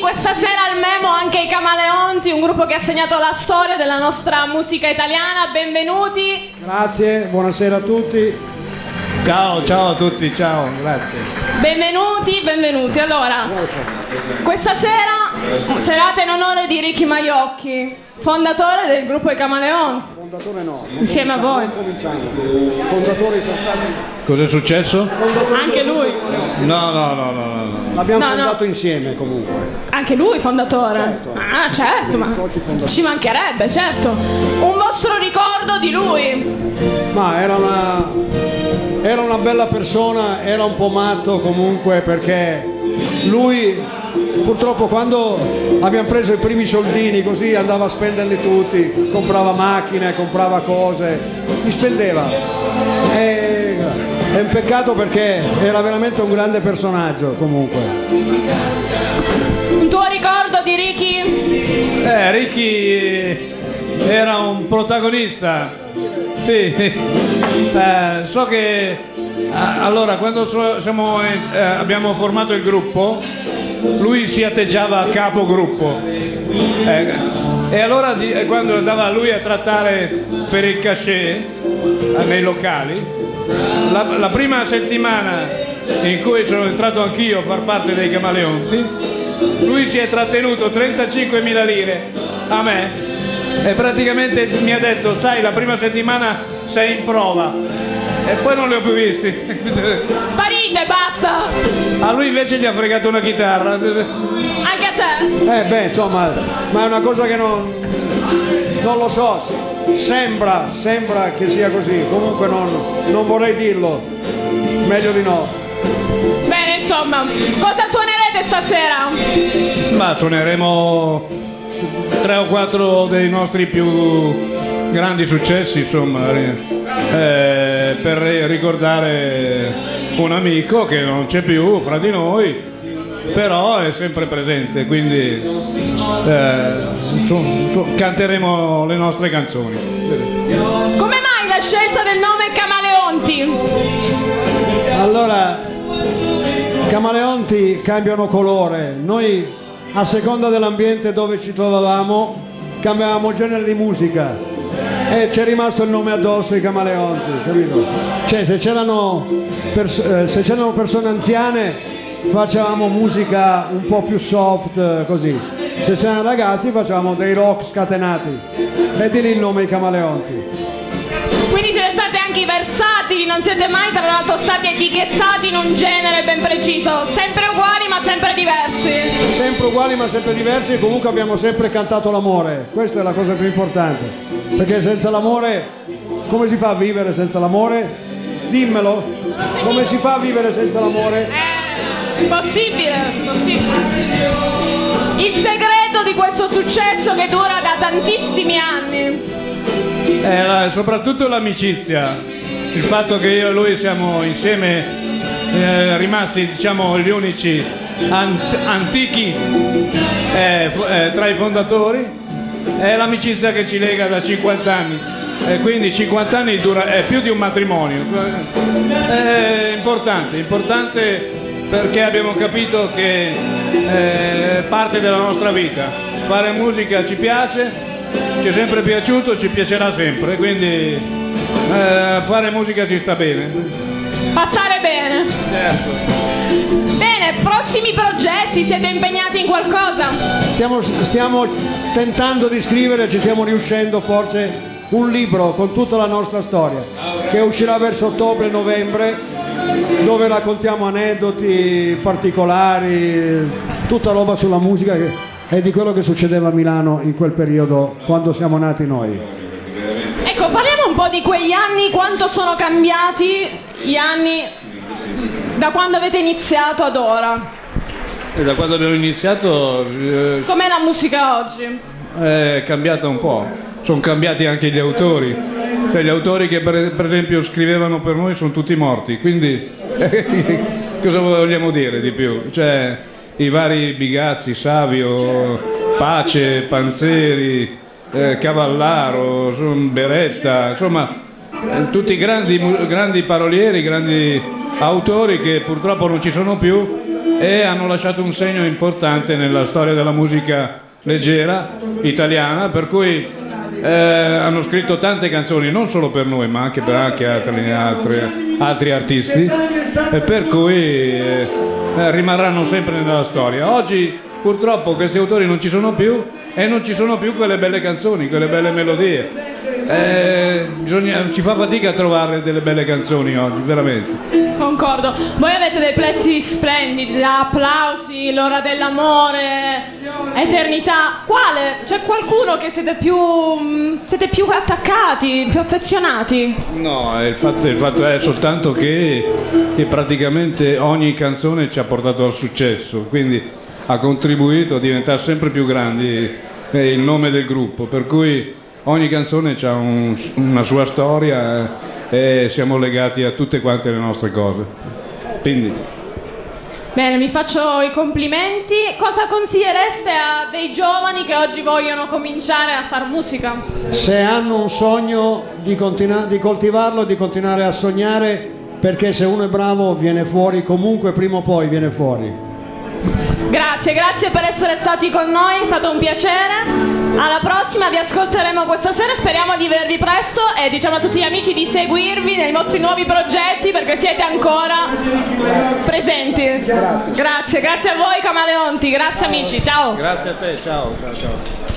Questa sera al Memo anche i Camaleonti, un gruppo che ha segnato la storia della nostra musica italiana. Benvenuti. Grazie, buonasera a tutti. Ciao, ciao a tutti, ciao, grazie. Benvenuti, benvenuti. Allora, questa sera serata in onore di Ricky Maiocchi, fondatore del gruppo I Camaleonti. Fondatore no. non Insieme a voi. cominciamo, non cominciamo. Fondatori sono stati. Cos'è successo? Anche lui. No, no, no, no, no. no. L'abbiamo No, no. fondato insieme comunque. Anche lui fondatore. Certo. Ah, certo, ma ci mancherebbe, certo. Un vostro ricordo di lui. Ma era una, era una bella persona, era un po' matto comunque perché lui purtroppo quando abbiamo preso i primi soldini così andava a spenderli tutti, comprava macchine, comprava cose, li spendeva. E, è un peccato perché era veramente un grande personaggio comunque. Un tuo ricordo di Ricky? Eh, Ricky eh, era un protagonista. Sì, Eh, so che allora quando so- siamo, eh, abbiamo formato il gruppo, lui si atteggiava a capogruppo. Eh, e allora eh, quando andava lui a trattare per il cachet eh, nei locali, la, la prima settimana in cui sono entrato anch'io a far parte dei Camaleonti, lui si è trattenuto 35.000 lire a me e praticamente mi ha detto, sai, la prima settimana sei in prova e poi non li ho più visti. Sparite, basta! A lui invece gli ha fregato una chitarra. Anche a te. Eh beh, insomma, ma è una cosa che non, non lo so, sembra, sembra che sia così, comunque non, non vorrei dirlo, meglio di no. Bene, insomma, cosa suonerete stasera? Ma suoneremo tre o quattro dei nostri più grandi successi, insomma, eh, per ricordare un amico che non c'è più fra di noi, però è sempre presente, quindi eh, su- su- canteremo le nostre canzoni. Come mai la scelta del nome Camaleonti? Allora, camaleonti cambiano colore, noi a seconda dell'ambiente dove ci trovavamo cambiavamo genere di musica e ci è rimasto il nome addosso i camaleonti, capito? Cioè se c'erano, pers- eh, se c'erano persone anziane facevamo musica un po' più soft eh, così, se c'erano ragazzi facevamo dei rock scatenati e di lì il nome i camaleonti. Quindi siete stati anche versatili, non siete mai tra l'altro stati etichettati in un genere ben preciso, sempre uguali ma sempre diversi. sempre uguali ma sempre diversi e comunque abbiamo sempre cantato l'amore, questa è la cosa più importante, perché senza l'amore come si fa a vivere senza l'amore? Dimmelo, come si fa a vivere senza l'amore? È impossibile, impossibile. Il segreto di questo successo che dura da tantissimi anni. Eh, soprattutto l'amicizia, il fatto che io e lui siamo insieme eh, rimasti diciamo gli unici an- antichi eh, eh, tra i fondatori, è l'amicizia che ci lega da 50 anni. E quindi 50 anni dura, è più di un matrimonio. È importante, importante perché abbiamo capito che eh, è parte della nostra vita. Fare musica ci piace, ci è sempre piaciuto, ci piacerà sempre, quindi eh, fare musica ci sta bene. Passare bene. Certo. Prossimi progetti, siete impegnati in qualcosa? Stiamo, stiamo tentando di scrivere, ci stiamo riuscendo forse un libro con tutta la nostra storia che uscirà verso ottobre-novembre dove raccontiamo aneddoti particolari, tutta roba sulla musica che- e di quello che succedeva a Milano in quel periodo quando siamo nati noi. Ecco, parliamo un po' di quegli anni, quanto sono cambiati gli anni da quando avete iniziato ad ora. E da quando abbiamo iniziato eh, Com'è la musica oggi? è cambiata un po'. Sono cambiati anche gli autori. Cioè, gli autori che per, per esempio scrivevano per noi sono tutti morti, quindi cosa vogliamo dire di più? Cioè, i vari Bigazzi, Savio, Pace, Panzeri, eh, Cavallaro, Beretta, insomma, eh, tutti grandi, grandi parolieri, grandi autori che purtroppo non ci sono più e hanno lasciato un segno importante nella storia della musica leggera italiana, per cui eh, hanno scritto tante canzoni, non solo per noi, ma anche per anche altri, altri, altri artisti, e per cui eh, rimarranno sempre nella storia. Oggi purtroppo questi autori non ci sono più e non ci sono più quelle belle canzoni, quelle belle melodie. Eh, bisogna, ci fa fatica a trovare delle belle canzoni oggi, veramente. Concordo. Voi avete dei pezzi splendidi, applausi, l'ora dell'amore, eternità. Quale? C'è qualcuno che siete più, mm, siete più attaccati, più affezionati? No, il fatto, il fatto è soltanto che, che praticamente ogni canzone ci ha portato al successo, quindi ha contribuito a diventare sempre più grandi eh, il nome del gruppo, per cui ogni canzone ha un, una sua storia eh, e siamo legati a tutte quante le nostre cose. Quindi, Bene, vi faccio i complimenti. Cosa consigliereste a dei giovani che oggi vogliono cominciare a far musica? Se hanno un sogno di, continua- di coltivarlo, di continuare a sognare, perché se uno è bravo viene fuori, comunque prima o poi viene fuori. Grazie, grazie per essere stati con noi, è stato un piacere. Alla prossima vi ascolteremo questa sera, speriamo di vervi presto e diciamo a tutti gli amici di seguirvi nei vostri nuovi progetti perché siete ancora presenti. Grazie, grazie, grazie a voi Camaleonti, grazie amici, ciao. grazie a te, ciao. ciao, ciao.